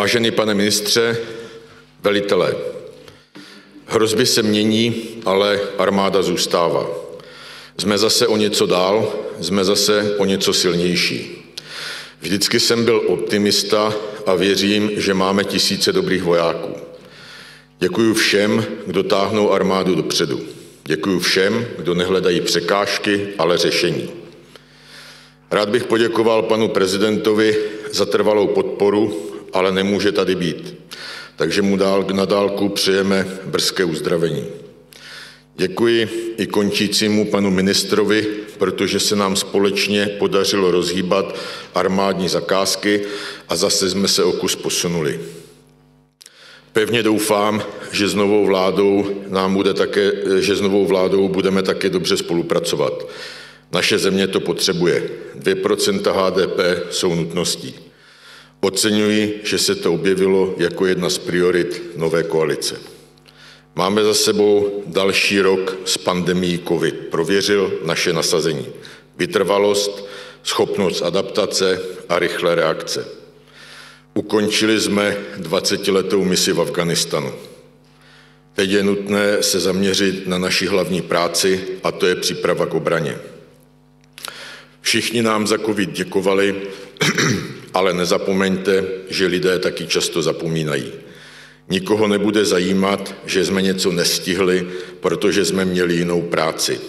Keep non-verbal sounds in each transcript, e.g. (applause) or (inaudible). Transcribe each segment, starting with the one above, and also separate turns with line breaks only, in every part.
Vážený pane ministře, velitelé, hrozby se mění, ale armáda zůstává. Jsme zase o něco dál, jsme zase o něco silnější. Vždycky jsem byl optimista a věřím, že máme tisíce dobrých vojáků. Děkuji všem, kdo táhnou armádu dopředu. Děkuji všem, kdo nehledají překážky, ale řešení. Rád bych poděkoval panu prezidentovi za trvalou podporu, ale nemůže tady být. Takže mu dál, na dálku přejeme brzké uzdravení. Děkuji i končícímu panu ministrovi, protože se nám společně podařilo rozhýbat armádní zakázky a zase jsme se o kus posunuli. Pevně doufám, že s novou vládou, nám bude také, že s novou vládou budeme také dobře spolupracovat. Naše země to potřebuje. 2% HDP jsou nutností. Oceňuji, že se to objevilo jako jedna z priorit nové koalice. Máme za sebou další rok s pandemí COVID. Prověřil naše nasazení, vytrvalost, schopnost adaptace a rychlé reakce. Ukončili jsme 20-letou misi v Afganistanu. Teď je nutné se zaměřit na naši hlavní práci, a to je příprava k obraně. Všichni nám za covid děkovali, ale nezapomeňte, že lidé taky často zapomínají. Nikoho nebude zajímat, že jsme něco nestihli, protože jsme měli jinou práci.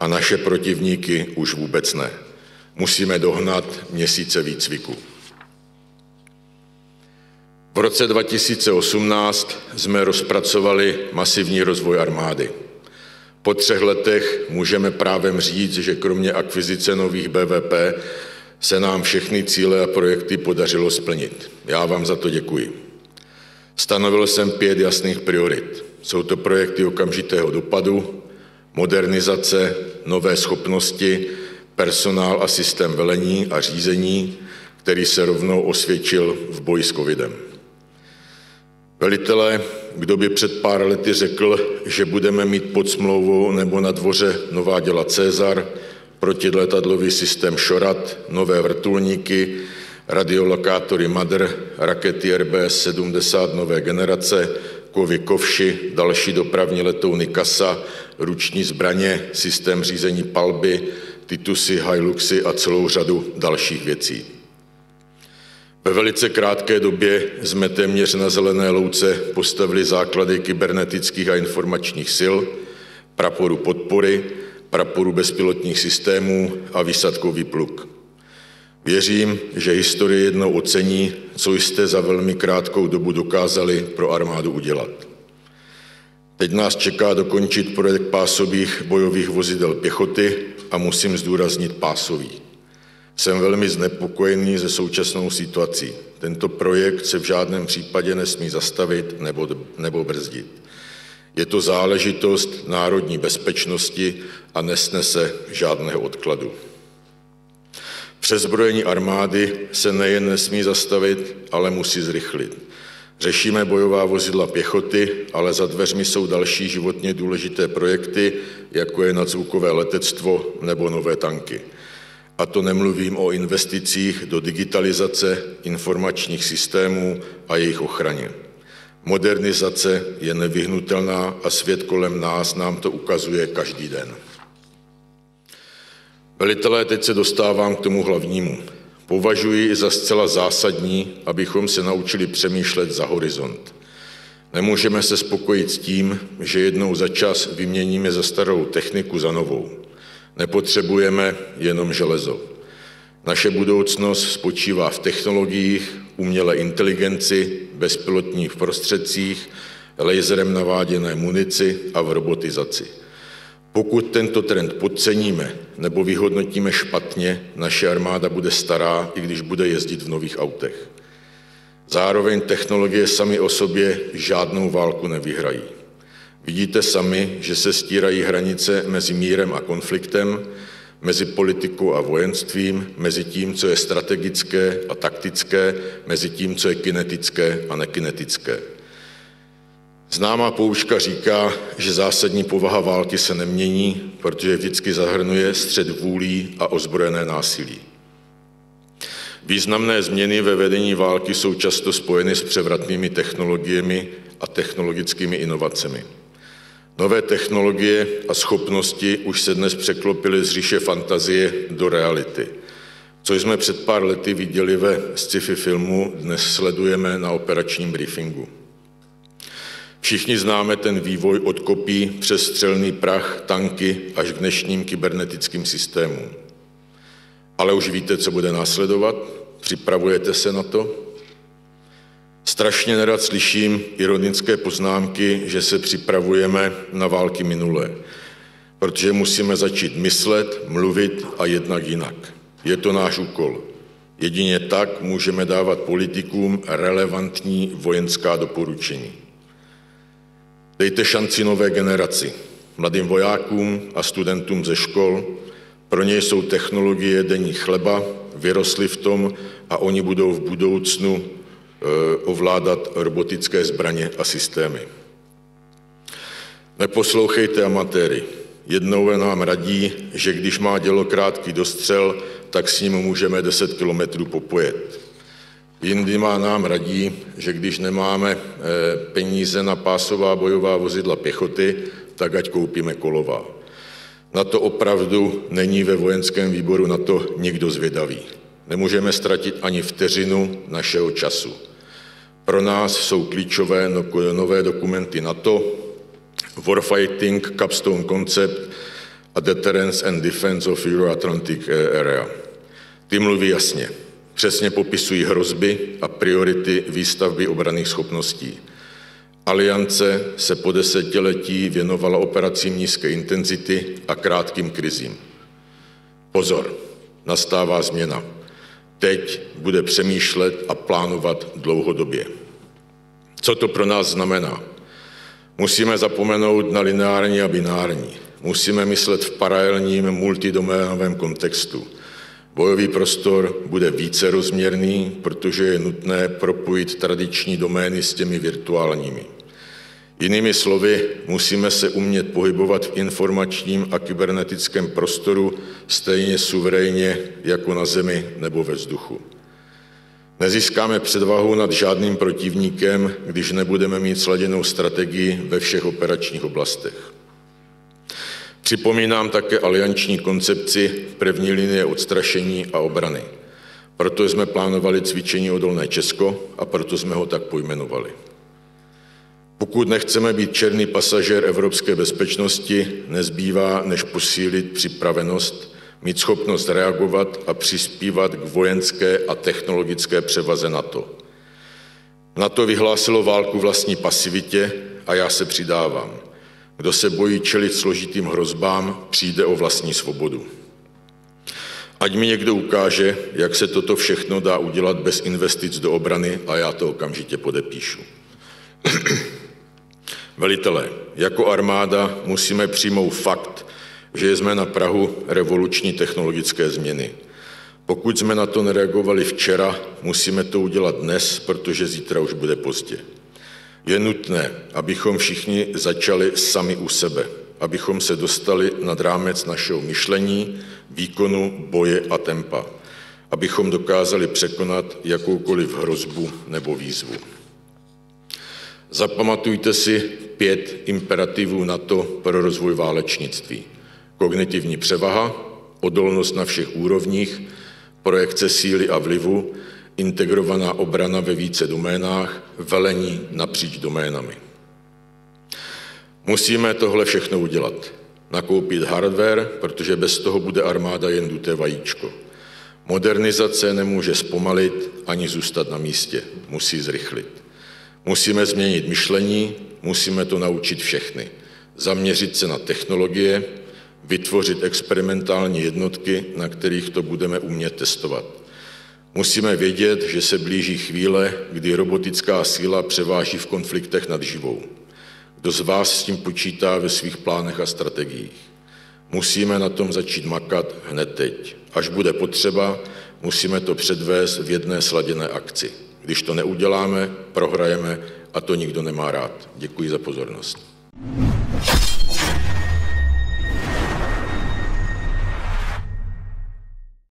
A naše protivníky už vůbec ne. Musíme dohnat měsíce výcviku. V roce 2018 jsme rozpracovali masivní rozvoj armády. Po třech letech můžeme právem říct, že kromě akvizice nových BVP se nám všechny cíle a projekty podařilo splnit. Já vám za to děkuji. Stanovil jsem pět jasných priorit. Jsou to projekty okamžitého dopadu, modernizace, nové schopnosti, personál a systém velení a řízení, který se rovnou osvědčil v boji s covidem. Velitelé, kdo by před pár lety řekl, že budeme mít pod smlouvou nebo na dvoře nová děla Cezar, protiletadlový systém Šorat, nové vrtulníky, radiolokátory MADR, rakety RBS-70 nové generace, kovy Kovši, další dopravní letouny Kasa, ruční zbraně, systém řízení palby, Titusy, Hiluxy a celou řadu dalších věcí. Ve velice krátké době jsme téměř na zelené louce postavili základy kybernetických a informačních sil, praporu podpory, praporu bezpilotních systémů a výsadkový pluk. Věřím, že historie jednou ocení, co jste za velmi krátkou dobu dokázali pro armádu udělat. Teď nás čeká dokončit projekt pásových bojových vozidel pěchoty a musím zdůraznit pásový. Jsem velmi znepokojený ze současnou situací. Tento projekt se v žádném případě nesmí zastavit nebo, nebo brzdit. Je to záležitost národní bezpečnosti a nesnese žádného odkladu. Přezbrojení armády se nejen nesmí zastavit, ale musí zrychlit. Řešíme bojová vozidla pěchoty, ale za dveřmi jsou další životně důležité projekty, jako je nadzvukové letectvo nebo nové tanky. A to nemluvím o investicích do digitalizace informačních systémů a jejich ochraně. Modernizace je nevyhnutelná a svět kolem nás nám to ukazuje každý den. Velitelé, teď se dostávám k tomu hlavnímu. Považuji za zcela zásadní, abychom se naučili přemýšlet za horizont. Nemůžeme se spokojit s tím, že jednou za čas vyměníme za starou techniku za novou. Nepotřebujeme jenom železo. Naše budoucnost spočívá v technologiích, umělé inteligenci, bezpilotních prostředcích, laserem naváděné munici a v robotizaci. Pokud tento trend podceníme nebo vyhodnotíme špatně, naše armáda bude stará, i když bude jezdit v nových autech. Zároveň technologie sami o sobě žádnou válku nevyhrají. Vidíte sami, že se stírají hranice mezi mírem a konfliktem, mezi politikou a vojenstvím, mezi tím, co je strategické a taktické, mezi tím, co je kinetické a nekinetické. Známá poučka říká, že zásadní povaha války se nemění, protože vždycky zahrnuje střed vůlí a ozbrojené násilí. Významné změny ve vedení války jsou často spojeny s převratnými technologiemi a technologickými inovacemi. Nové technologie a schopnosti už se dnes překlopily z říše fantazie do reality. Co jsme před pár lety viděli ve sci-fi filmu, dnes sledujeme na operačním briefingu. Všichni známe ten vývoj od kopí přes střelný prach, tanky až k dnešním kybernetickým systémům. Ale už víte, co bude následovat? Připravujete se na to? Strašně nerad slyším ironické poznámky, že se připravujeme na války minulé, protože musíme začít myslet, mluvit a jednat jinak. Je to náš úkol. Jedině tak můžeme dávat politikům relevantní vojenská doporučení. Dejte šanci nové generaci, mladým vojákům a studentům ze škol. Pro ně jsou technologie denní chleba, vyrostli v tom a oni budou v budoucnu ovládat robotické zbraně a systémy. Neposlouchejte amatéry. Jednou nám radí, že když má dělo krátký dostřel, tak s ním můžeme 10 kilometrů popojet. Jindy má nám radí, že když nemáme eh, peníze na pásová bojová vozidla pěchoty, tak ať koupíme kolová. Na to opravdu není ve vojenském výboru na to nikdo zvědavý. Nemůžeme ztratit ani vteřinu našeho času. Pro nás jsou klíčové no, nové dokumenty NATO, Warfighting Capstone Concept a Deterrence and Defense of Euro-Atlantic eh, Area. Ty mluví jasně. Přesně popisují hrozby a priority výstavby obraných schopností. Aliance se po desetiletí věnovala operacím nízké intenzity a krátkým krizím. Pozor, nastává změna. Teď bude přemýšlet a plánovat dlouhodobě. Co to pro nás znamená? Musíme zapomenout na lineární a binární. Musíme myslet v paralelním multidoménovém kontextu. Bojový prostor bude více rozměrný, protože je nutné propojit tradiční domény s těmi virtuálními. Jinými slovy, musíme se umět pohybovat v informačním a kybernetickém prostoru stejně suverénně jako na zemi nebo ve vzduchu. Nezískáme předvahu nad žádným protivníkem, když nebudeme mít sladěnou strategii ve všech operačních oblastech. Připomínám také alianční koncepci první linie odstrašení a obrany. Proto jsme plánovali cvičení odolné Česko a proto jsme ho tak pojmenovali. Pokud nechceme být černý pasažér evropské bezpečnosti, nezbývá, než posílit připravenost, mít schopnost reagovat a přispívat k vojenské a technologické převaze NATO. NATO vyhlásilo válku vlastní pasivitě a já se přidávám. Kdo se bojí čelit složitým hrozbám, přijde o vlastní svobodu. Ať mi někdo ukáže, jak se toto všechno dá udělat bez investic do obrany a já to okamžitě podepíšu. (clears throat) Velitelé, jako armáda musíme přijmout fakt, že jsme na Prahu revoluční technologické změny. Pokud jsme na to nereagovali včera, musíme to udělat dnes, protože zítra už bude pozdě. Je nutné, abychom všichni začali sami u sebe, abychom se dostali nad rámec našeho myšlení, výkonu, boje a tempa, abychom dokázali překonat jakoukoliv hrozbu nebo výzvu. Zapamatujte si pět imperativů na to pro rozvoj válečnictví. Kognitivní převaha, odolnost na všech úrovních, projekce síly a vlivu, integrovaná obrana ve více doménách, velení napříč doménami. Musíme tohle všechno udělat. Nakoupit hardware, protože bez toho bude armáda jen duté vajíčko. Modernizace nemůže zpomalit ani zůstat na místě, musí zrychlit. Musíme změnit myšlení, musíme to naučit všechny. Zaměřit se na technologie, vytvořit experimentální jednotky, na kterých to budeme umět testovat. Musíme vědět, že se blíží chvíle, kdy robotická síla převáží v konfliktech nad živou. Kdo z vás s tím počítá ve svých plánech a strategiích? Musíme na tom začít makat hned teď. Až bude potřeba, musíme to předvést v jedné sladěné akci. Když to neuděláme, prohrajeme a to nikdo nemá rád. Děkuji za pozornost.